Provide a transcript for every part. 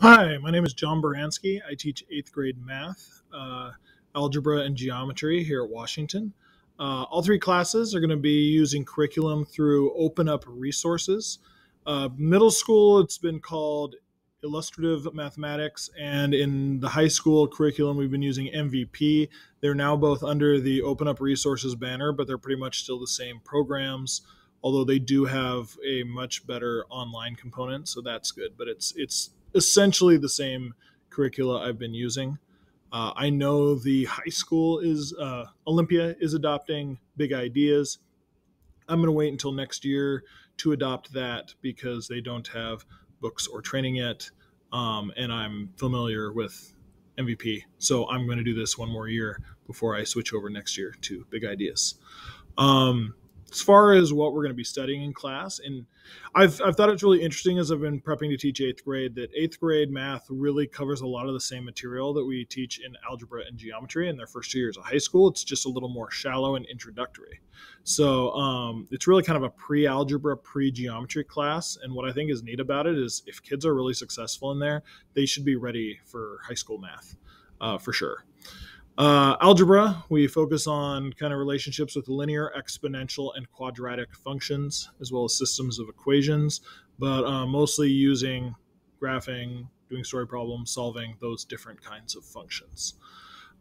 Hi, my name is John Baranski. I teach eighth grade math, uh, algebra, and geometry here at Washington. Uh, all three classes are going to be using curriculum through Open Up Resources. Uh, middle school, it's been called Illustrative Mathematics, and in the high school curriculum, we've been using MVP. They're now both under the Open Up Resources banner, but they're pretty much still the same programs although they do have a much better online component so that's good but it's it's essentially the same curricula I've been using. Uh, I know the high school is uh, Olympia is adopting big ideas. I'm going to wait until next year to adopt that because they don't have books or training yet, um, and I'm familiar with MVP. So I'm going to do this one more year before I switch over next year to big ideas. Um, as far as what we're going to be studying in class and I've, I've thought it's really interesting as i've been prepping to teach eighth grade that eighth grade math really covers a lot of the same material that we teach in algebra and geometry in their first two years of high school. It's just a little more shallow and introductory. So um, it's really kind of a pre-algebra pre-geometry class and what i think is neat about it is if kids are really successful in there they should be ready for high school math uh, for sure uh, algebra, we focus on kind of relationships with linear, exponential, and quadratic functions, as well as systems of equations, but uh, mostly using graphing, doing story problems, solving those different kinds of functions.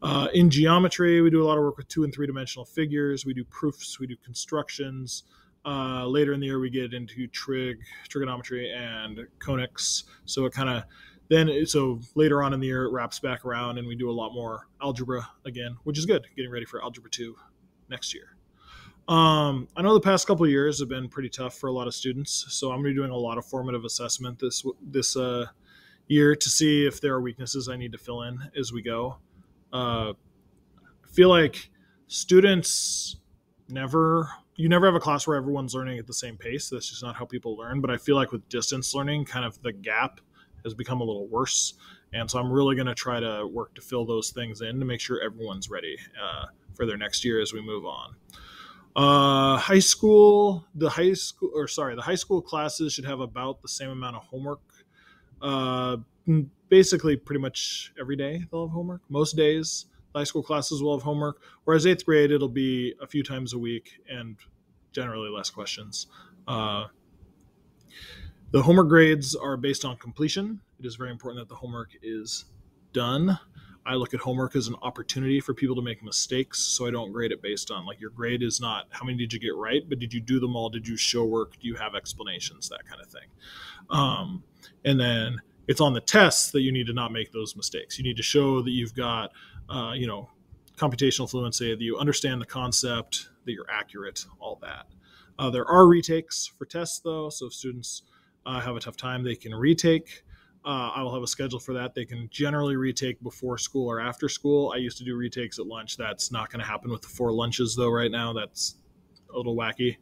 Uh, in geometry, we do a lot of work with two and three dimensional figures. We do proofs, we do constructions. Uh, later in the year, we get into trig, trigonometry, and conics. So it kind of then so later on in the year it wraps back around and we do a lot more algebra again which is good getting ready for algebra 2 next year. Um, i know the past couple years have been pretty tough for a lot of students so i'm going to be doing a lot of formative assessment this this uh, year to see if there are weaknesses i need to fill in as we go. Uh, i feel like students never you never have a class where everyone's learning at the same pace. That's just not how people learn but i feel like with distance learning kind of the gap has become a little worse. And so I'm really going to try to work to fill those things in to make sure everyone's ready uh, for their next year as we move on. Uh, high school, the high school, or sorry, the high school classes should have about the same amount of homework. Uh, basically, pretty much every day they'll have homework. Most days, high school classes will have homework. Whereas eighth grade, it'll be a few times a week and generally less questions. Uh, the homework grades are based on completion. It is very important that the homework is done. I look at homework as an opportunity for people to make mistakes, so I don't grade it based on like your grade is not how many did you get right, but did you do them all? Did you show work? Do you have explanations? That kind of thing. Um, and then it's on the tests that you need to not make those mistakes. You need to show that you've got, uh, you know, computational fluency, that you understand the concept, that you're accurate, all that. Uh, there are retakes for tests though, so if students uh, have a tough time, they can retake. Uh, I will have a schedule for that. They can generally retake before school or after school. I used to do retakes at lunch. That's not going to happen with the four lunches though. Right now, that's a little wacky.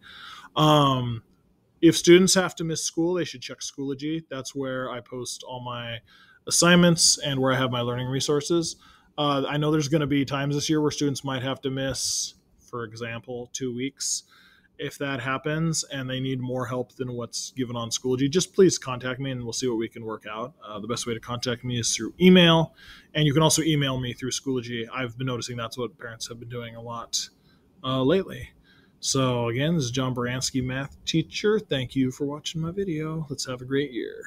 Um, if students have to miss school, they should check Schoology. That's where I post all my assignments and where I have my learning resources. Uh, I know there's going to be times this year where students might have to miss, for example, two weeks if that happens and they need more help than what's given on Schoology, just please contact me and we'll see what we can work out. Uh, the best way to contact me is through email, and you can also email me through Schoology. I've been noticing that's what parents have been doing a lot uh, lately. So, again, this is John Baranski, math teacher. Thank you for watching my video. Let's have a great year.